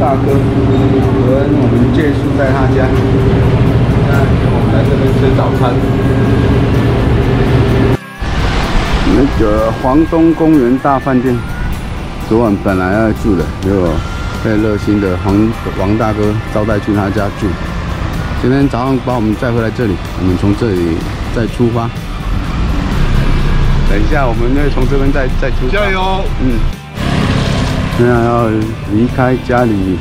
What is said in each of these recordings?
大哥，昨天我们借宿在他家，现在我们来这边吃早餐。那个黄东公园大饭店，昨晚本来要住的，结果被热心的黄王大哥招待去他家住。今天早上把我们载回来这里，我们从这里再出发。等一下，我们会从这边再再出发。加油！嗯。现在要离开家里，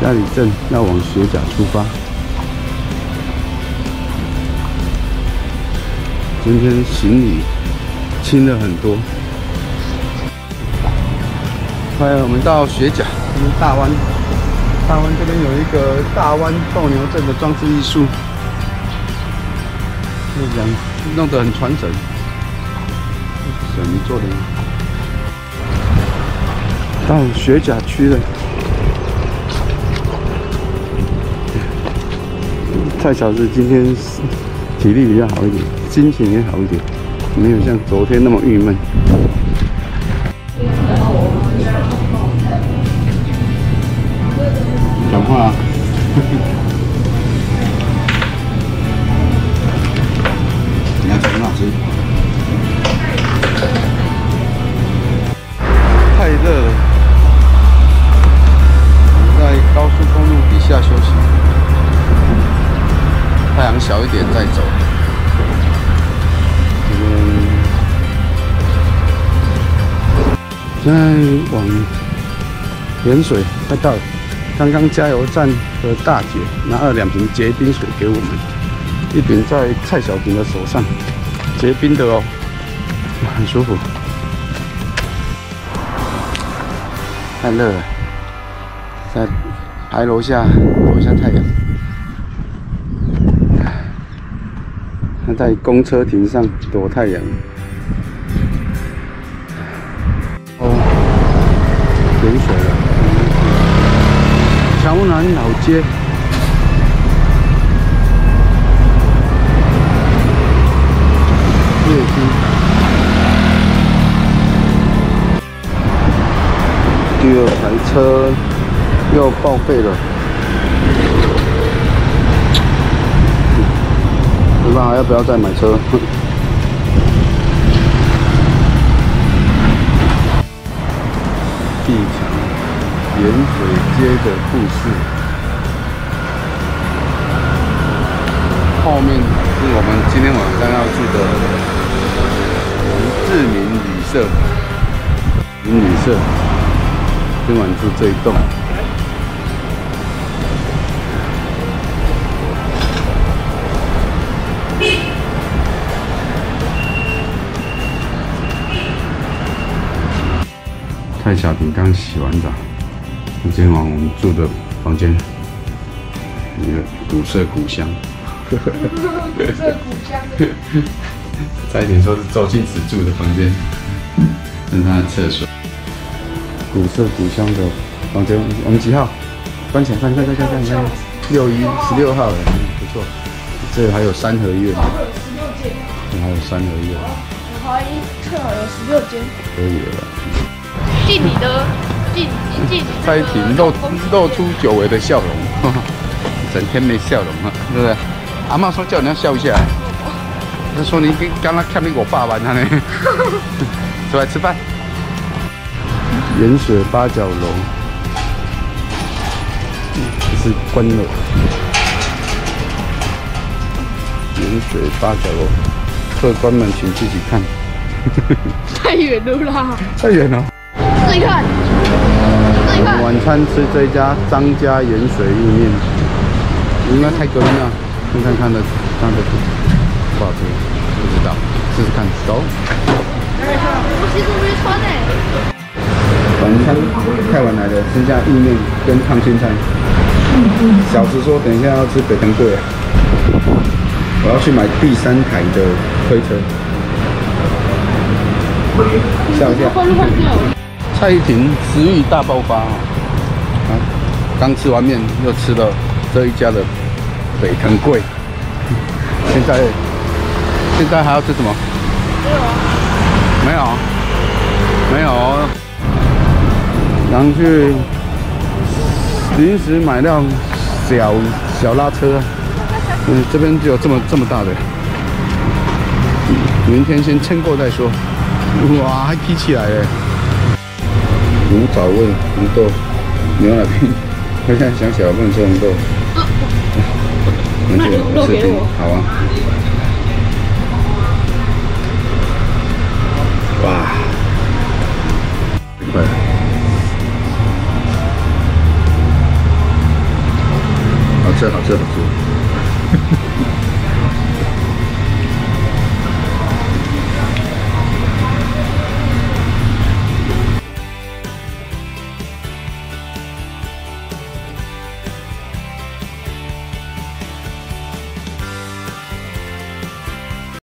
家里镇要往雪甲出发。今天行李轻了很多。快，我们到雪甲，这边大湾，大湾这边有一个大湾斗牛镇的装置艺术，这样弄得很传神。神做的。到雪甲区了，蔡小子今天体力比较好一点，心情也好一点，没有像昨天那么郁闷。讲话。你要吃哪吃？小一点再走。这边现在往盐水快到了，刚刚加油站的大姐拿了两瓶结冰水给我们，一瓶在蔡小平的手上，结冰的哦，很舒服。太热了，在牌楼下躲一下太阳。在公车亭上躲太阳。哦，盐水了。桥南老街。第二台车又报废了，没办法，要不要再买车？地墙盐水街的故事，后面是我们今天晚上要去的志明旅社，旅社。今晚住这一栋。蔡小婷刚洗完澡，今天晚我们住的房间，一个古色古香。古色古香。蔡一点说是周星驰住的房间，这是他的厕所。古色古香的房间，我们几号？关起来，看，看，看，看，看，六一十六号的，不错。这还有三合院，十六间，这还有三合院。我怀疑正好有十六间。可以了。进你的，进进。蔡婷露露出久违的笑容，整天没笑容啊，是不是？阿妈说叫你要笑一下，她说你跟刚刚看那我爸爸他呢，出来吃饭。盐水八角楼，这是关了。盐水八角楼，客官们请自己看。太远了啦！太远了。晚餐吃这家张家盐水意面，应该太隔音了。看看看的，看的不好吃，不知道，试试看，走。我鞋子没穿呢。晚餐太晚来了，剩下意面跟烫青菜。小子说等一下要吃北藤贵，我要去买第三台的推车。笑一下。蔡依婷食欲大爆发啊！刚吃完面，又吃了这一家的北藤贵。现在现在还要吃什么？没有。没有。没有。然后去临时买辆小小拉车，嗯，这边只有这么这么大的，明天先撑过再说。哇，还提起来了！卤枣味红豆牛奶冰，我现在想起来不能吃红豆。那你肉给我好啊。哇，快！好吃，好吃，好吃。